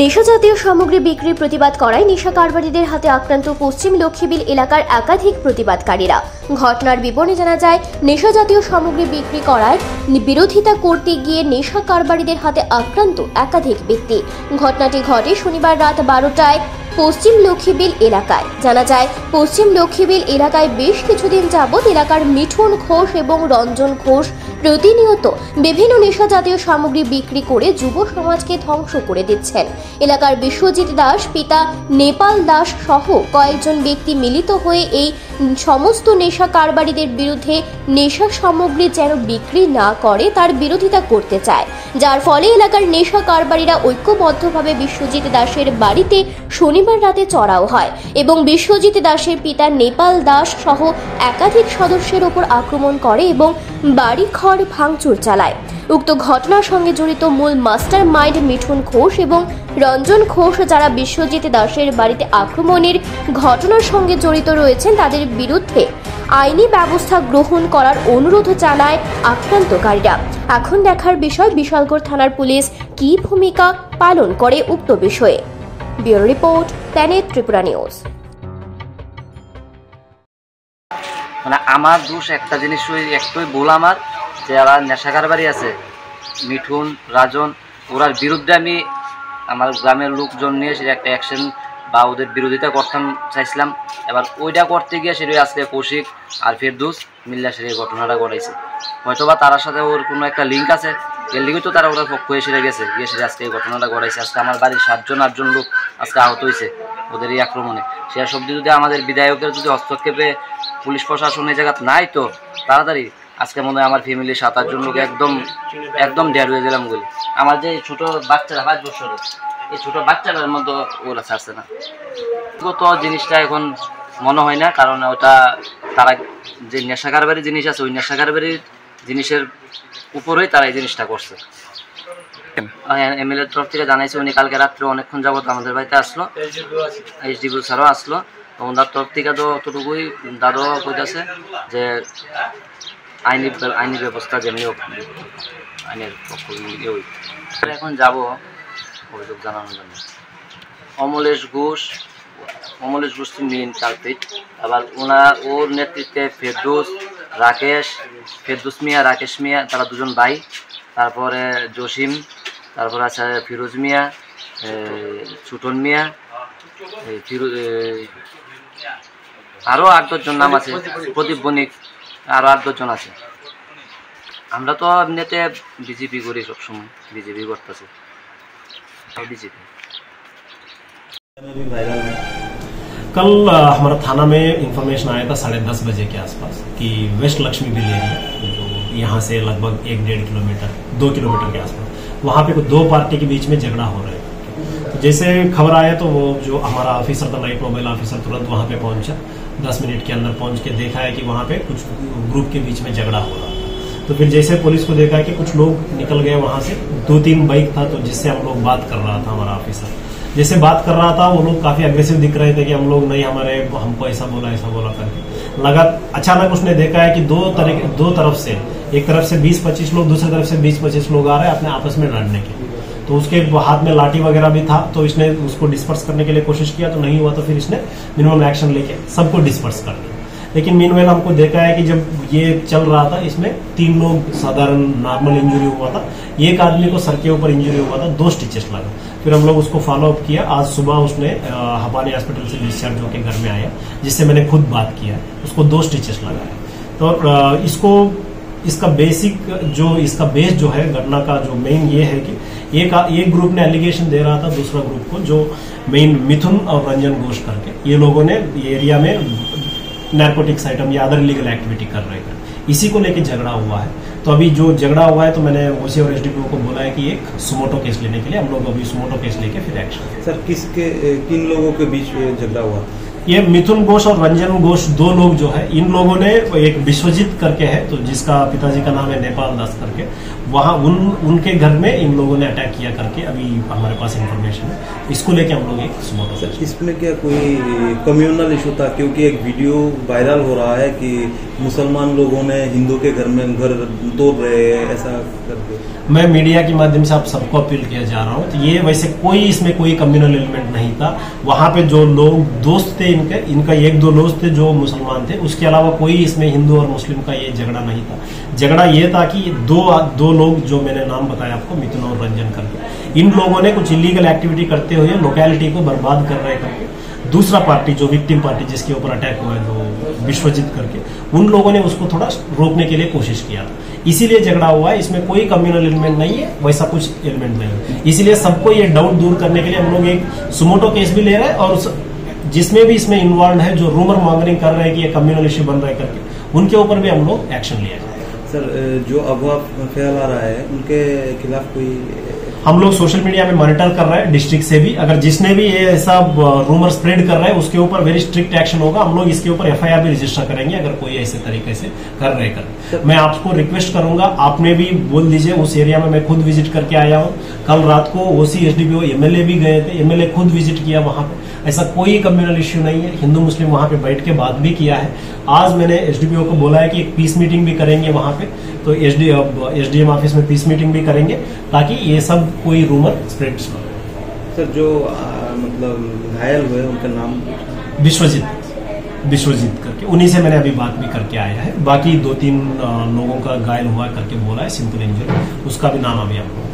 নেশাজাতীয় সামগ্রী বিক্রির প্রতিবাদ করায় নেশা কারবারিদের হাতে আক্রান্ত পশ্চিম লক্ষ্মীবিল এলাকার একাধিক প্রতিবাদকারীরা। ঘটনার বিবরণে জানা যায় নেশাজাতীয় সামগ্রী বিক্রি করায় বিরোধিতা করতে গিয়ে নেশা কারবারিদের হাতে আক্রান্ত একাধিক ব্যক্তি। ঘটনাটি ঘটে শনিবার রাত বারোটায় পশ্চিম লক্ষ্মীবিল এলাকায়। জানা যায়, পশ্চিম লক্ষ্মীবিল এলাকায় বেশ কিছুদিন যাবৎ এলাকার মিঠুন ঘোষ এবং রঞ্জন ঘোষ প্রতিনিয়ত বিভিন্ন নেশা জাতীয় সামগ্রী বিক্রি করে যুব সমাজকে ধ্বংস করে দিচ্ছেন। এলাকার বিশ্বজিৎ দাস, পিতা নেপাল দাস সহ কয়েকজন ব্যক্তি মিলিত হয়ে এই সমস্ত নেশা কারবারিদের বিরুদ্ধে নেশা সামগ্রী যেন বিক্রি না করে তার বিরোধিতা করতে চায়। যার ফলে এলাকার নেশা কারবারিরা ঐক্যবদ্ধভাবে বিশ্বজিৎ দাসের বাড়িতে শনিবার রাতে চড়াও হয় এবং বিশ্বজিৎ দাসের পিতা নেপাল দাস সহ একাধিক সদস্যের ওপর আক্রমণ করে এবং বাড়ি ঘর ভাঙচুর চালায়। উক্ত ঘটনার সঙ্গে জড়িত মূল মাস্টার মাইন্ড মিঠুন ঘোষ এবং রঞ্জন ঘোষ, যারা বিশ্বজিৎ দাসের বাড়িতে আক্রমণের ঘটনার সঙ্গে জড়িত রয়েছেন, তাদের বিরুদ্ধে আইনি ব্যবস্থা গ্রহণ করার অনুরোধ জানায় আক্রান্তকারীরা। এখন দেখার বিষয়, বিশালগড় থানার পুলিশ কী ভূমিকা পালন করে উক্ত বিষয়ে। Bureau report, planet Tripura news. আমার দোষ একটা জিনিস ওই, একটাই ভুল আমার, যে যারা নেশাগার বাড়ি আছে, মিঠুন, রাজন, ওরার বিরুদ্ধে আমি আমার গ্রামের লোকজন নিয়ে সেটা একটা অ্যাকশন বা ওদের বিরোধিতা করতাম চাইছিলাম। এবার ওইটা করতে গিয়ে সেটাই আজকে কৌশিক আর ফেরদুস মিল্লা সে ঘটনাটা ঘটাইছে। হয়তো বা তার সাথে ওর কোনো একটা লিঙ্ক আছে লিগে তো তারা ওরা পক্ষ এসে গেছে। গিয়ে সেটা আজকে এই ঘটনাটা ঘটাইছে। আজকে আমার বাড়ির সাতজন, আটজন লোক আজকে আহত হয়েছে ওদের এই আক্রমণে। সে সব যদি আমাদের বিধায়কের যদি হস্তক্ষেপে পুলিশ প্রশাসন এই জায়গাত নাই তো, তাড়াতাড়ি আজকে মনে হয় আমার ফ্যামিলির সাত, আটজন লোক একদম একদম ডেয়ার হয়ে গেলাম বলে আমার যে ছোট বাচ্চারা, পাঁচ বছরের, এই ছোট বাচ্চাটার মধ্যে ওরা ছাড়ছে না। গত জিনিসটা এখন মনে হয় না, কারণ ওটা তারা যে নেশা কারবারি জিনিস আছে, ওই নেশা কারবারি জিনিসের উপরেই তারা এই জিনিসটা করছে। এমএলএর তরফ থেকে জানাইছে উনি কালকে রাত্রে অনেকক্ষণ যাবত আমাদের বাড়িতে আসলো। এইচডিবি স্যারও আসলো। ওনার তরফ থেকে তো অতটুকুই দাদু কইতাছে যে আইনি আইনি ব্যবস্থা যেমনি আইনের পক্ষ ইয়ে এখন যাব অভিযোগ জানানোর জন্য। অমলেশ ঘোষ অমলেশ ঘোষ মেন কালপিট আবার ওনার ওর নেতৃত্বে ফেরদৌস রাকেশ, ফেরদুস মিয়া, রাকেশ মিয়া, তারা দুজন ভাই। তারপরে জসিম, তারপর আছে ফিরোজ মিয়া ছুটন মিয়া ফিরোজ আরও আট দশজন নাম আছে। প্রদীপ বণিক আরও আট দশজন আছে। আমরা তো এমনিতে বিজেপি করি সবসময়, বিজেপি করতেছে। বিজেপি। ভাইরাল कल हमारा थाना में इंफॉर्मेशन आया था साढ़े दस बजे के आसपास कि वेस्ट लक्ष्मी बिल एरिया जो यहाँ से लगभग एक डेढ़ किलोमीटर, दो किलोमीटर के आसपास, वहाँ पे कोई दो पार्टी के बीच में झगड़ा हो रहा है। तो जैसे खबर आया तो वो जो हमारा ऑफिसर था नाइट मोबाइल ऑफिसर तुरंत वहाँ पे पहुँचा। दस मिनट के अंदर पहुँच के देखा है कि वहाँ पे कुछ ग्रुप के बीच में झगड़ा हो रहा तो फिर जैसे पुलिस को देखा है कि कुछ लोग निकल गए वहाँ से दो तीन बाइक था तो जिससे हम लोग बात कर रहा था हमारा ऑफिसर जैसे बात कर रहा था, वो लोग काफ़ी अग्रेसिव दिख रहे थे कि हम लोग नहीं, हमारे, हमको ऐसा बोला ऐसा बोला करके। लगा, अचानक उसने देखा है कि दो तरीके, दो तरफ़ से, एक तरफ़ से 20-25 लोग, दूसरी तरफ़ से 20-25 लोग आ रहे हैं अपने आपस में लड़ने के तो उसके हाथ में लाठी वगैरह भी था तो इसने उसको डिस्पर्स करने के लिए कोशिश किया तो नहीं हुआ तो फिर इसने मिनिमम एक्शन लेके सबको डिस्पर्स कर दिया। लेकिन मेन मीन हमको देखा है कि जब ये चल रहा था, इसमें तीन लोग साधारण नॉर्मल इंजरी हुआ था। एक आदमी को सर के ऊपर इंजरी हुआ था, दो स्टिचेस लगा। फिर हम लोग उसको फॉलो अप किया। आज सुबह उसने हबानी हॉस्पिटल से डिस्चार्ज होकर घर में आया, जिससे मैंने खुद बात किया। उसको दो स्टिचेस लगा है। तो इसको, इसका बेसिक जो, इसका बेस जो है घटना का जो मेन ये है कि एक एक ग्रुप ने एलिगेशन दे रहा था दूसरा ग्रुप को, जो मेन मिथुन और रंजन घोष करके। ये लोगों ने एरिया में नार्कोटिक्स आइटम या अदर लीगल एक्टिविटी कर रहे हैं। इसी को लेकर झगड़ा हुआ है। तो अभी जो झगड़ा हुआ है तो मैंने ओसी और एसडीपीओ को बोला है कि एक सुमोटो केस लेने के लिए हम लोग अभी सुमोटो केस लेके फिर एक्शन सर, किसके, किन लोगों के बीच झगड़ा हुआ? ये मिथुन घोष और रंजन घोष दो लोग जो है इन लोगों ने एक विश्वजीत करके है तो जिसका पिताजी का नाम है नेपाल दास करके वहाँ उन उनके घर में इन लोगों ने अटैक किया करके अभी हमारे पास इंफॉर्मेशन है। इसको लेके हम लोग एक सुबह सर इसमें क्या कोई कम्युनल इशू था? क्योंकि एक वीडियो वायरल हो रहा है कि मुसलमान लोगों ने हिंदू के घर में घर तोड़ रहे हैं ऐसा करके। मैं मीडिया के माध्यम से आप सबको अपील किया जा रहा हूँ तो ये वैसे कोई इसमें कोई कम्युनल एलिमेंट नहीं था। वहाँ पे जो लोग दोस्त थे इनके, इनका एक दो दोस्त थे जो मुसलमान थे। उसके अलावा कोई इसमें हिंदू और मुस्लिम का ये झगड़ा नहीं था। झगड़ा ये था कि दो दो लोग जो मैंने नाम बताया आपको, मिथुन और रंजन करके। इन लोगों ने कुछ इलीगल एक्टिविटी करते हुए लोकेलिटी को बर्बाद कर रहे करके, दूसरा पार्टी जो विक्टिम पार्टी जिसके ऊपर अटैक हुआ है, जो विश्वजीत करके, उन लोगों ने उसको थोड़ा रोकने के लिए कोशिश किया इसीलिए झगड़ा हुआ है। इसमें कोई कम्युनल एलिमेंट नहीं है, वैसा कुछ एलिमेंट नहीं है। इसीलिए सबको ये डाउट दूर करने के लिए हम लोग एक सुमोटो केस भी ले रहे हैं और जिसमें भी इसमें इन्वॉल्व है, जो रूमर मॉन्गरिंग कर रहे हैं कि ये कम्युनल इश्यू बन रहा है करके, उनके ऊपर भी हम लोग एक्शन लिया जाए। सर जो अगवा आ रहा है, उनके खिलाफ कोई हम लोग सोशल मीडिया में मॉनिटर कर रहे हैं डिस्ट्रिक्ट से भी। अगर जिसने भी ये ऐसा रूमर स्प्रेड कर रहा है उसके ऊपर वेरी स्ट्रिक्ट एक्शन होगा। हम लोग इसके ऊपर एफआईआर भी रजिस्टर करेंगे अगर कोई ऐसे तरीके से कर रहे कर मैं आपको रिक्वेस्ट करूँगा आपने भी बोल दीजिए उस एरिया में मैं खुद विज़िट करके आया हूँ। कल रात को ओसी एसडीपीओ एमएलए भी गए थे एमएलए खुद विज़िट किया वहाँ पर ऐसा कोई कम्युनल इश्यू नहीं है। हिंदू मुस्लिम वहाँ पे बैठ के बात भी किया है। आज मैंने एसडीपीओ को बोला है कि एक पीस मीटिंग भी करेंगे वहाँ पे। तो एसडी एसडीएम ऑफ़िस में पीस मीटिंग भी करेंगे ताकि ये सब कोई रूमर स्प्रेड सर जो आ, मतलब घायल हुए उनका नाम विश्वजीत विश्वजीत करके। उन्हीं से मैंने अभी बात भी करके आया है। बाकी दो तीन लोगों का घायल हुआ करके बोला है सिंपल इंजरी उसका भी नाम अभी आपको